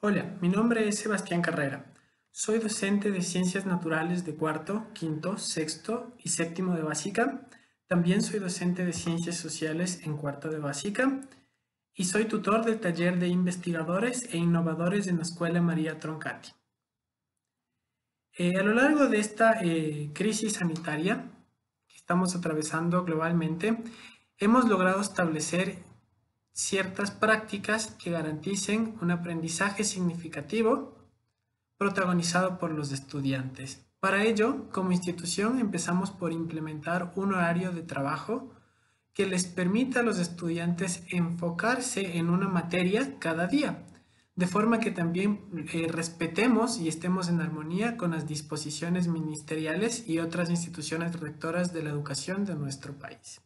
Hola, mi nombre es Sebastián Carrera. Soy docente de Ciencias Naturales de cuarto, quinto, sexto y séptimo de básica. También soy docente de Ciencias Sociales en cuarto de básica y soy tutor del taller de investigadores e innovadores en la Escuela María Troncati. Eh, a lo largo de esta eh, crisis sanitaria que estamos atravesando globalmente, hemos logrado establecer ciertas prácticas que garanticen un aprendizaje significativo protagonizado por los estudiantes. Para ello, como institución, empezamos por implementar un horario de trabajo que les permita a los estudiantes enfocarse en una materia cada día, de forma que también eh, respetemos y estemos en armonía con las disposiciones ministeriales y otras instituciones rectoras de la educación de nuestro país.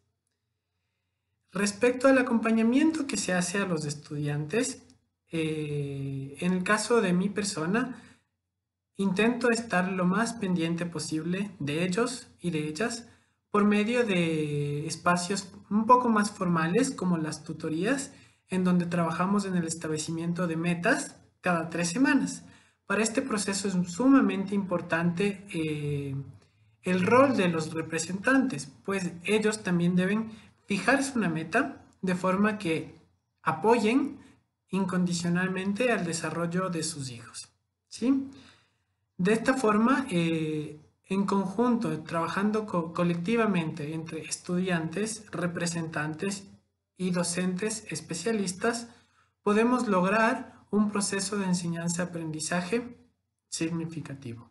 Respecto al acompañamiento que se hace a los estudiantes, eh, en el caso de mi persona, intento estar lo más pendiente posible de ellos y de ellas por medio de espacios un poco más formales como las tutorías, en donde trabajamos en el establecimiento de metas cada tres semanas. Para este proceso es sumamente importante eh, el rol de los representantes, pues ellos también deben fijarse una meta de forma que apoyen incondicionalmente al desarrollo de sus hijos. ¿sí? De esta forma, eh, en conjunto, trabajando colectivamente entre estudiantes, representantes y docentes especialistas, podemos lograr un proceso de enseñanza-aprendizaje significativo.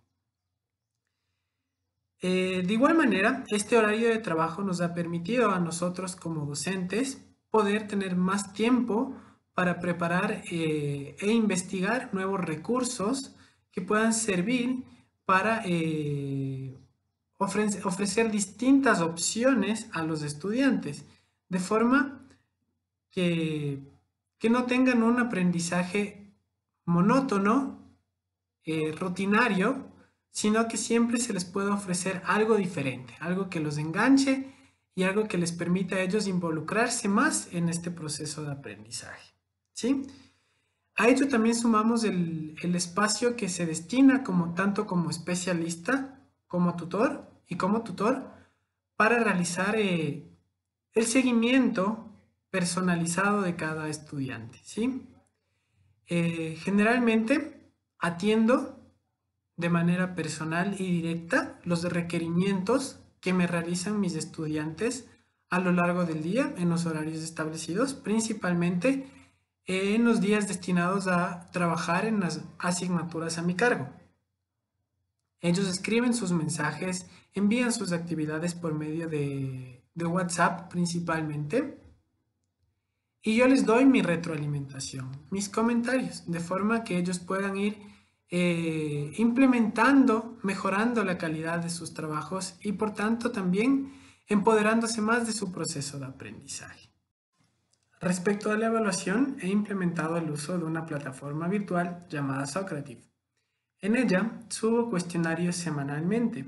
Eh, de igual manera, este horario de trabajo nos ha permitido a nosotros como docentes poder tener más tiempo para preparar eh, e investigar nuevos recursos que puedan servir para eh, ofrecer distintas opciones a los estudiantes, de forma que, que no tengan un aprendizaje monótono, rutinario, sino que siempre se les puede ofrecer algo diferente, algo que los enganche y algo que les permita a ellos involucrarse más en este proceso de aprendizaje. ¿sí? A ello también sumamos el, espacio que se destina como, tanto como especialista, como tutor y como tutor para realizar eh, el seguimiento personalizado de cada estudiante. ¿sí? Eh, generalmente atiendo de manera personal y directa los requerimientos que me realizan mis estudiantes a lo largo del día en los horarios establecidos, principalmente en los días destinados a trabajar en las asignaturas a mi cargo. Ellos escriben sus mensajes, envían sus actividades por medio de, de WhatsApp principalmente y yo les doy mi retroalimentación, mis comentarios, de forma que ellos puedan ir eh, implementando, mejorando la calidad de sus trabajos y por tanto también empoderándose más de su proceso de aprendizaje. Respecto a la evaluación, he implementado el uso de una plataforma virtual llamada Socrative. En ella subo cuestionarios semanalmente,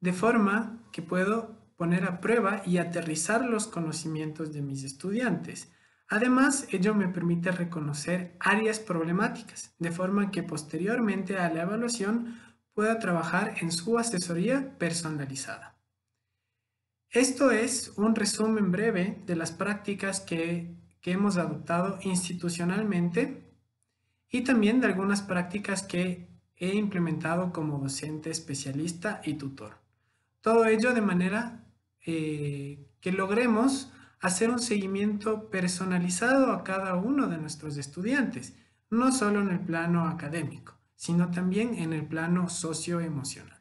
de forma que puedo poner a prueba y aterrizar los conocimientos de mis estudiantes, Además, ello me permite reconocer áreas problemáticas, de forma que posteriormente a la evaluación pueda trabajar en su asesoría personalizada. Esto es un resumen breve de las prácticas que, hemos adoptado institucionalmente y también de algunas prácticas que he implementado como docente especialista y tutor. Todo ello de manera eh, que logremos hacer un seguimiento personalizado a cada uno de nuestros estudiantes, no solo en el plano académico, sino también en el plano socioemocional.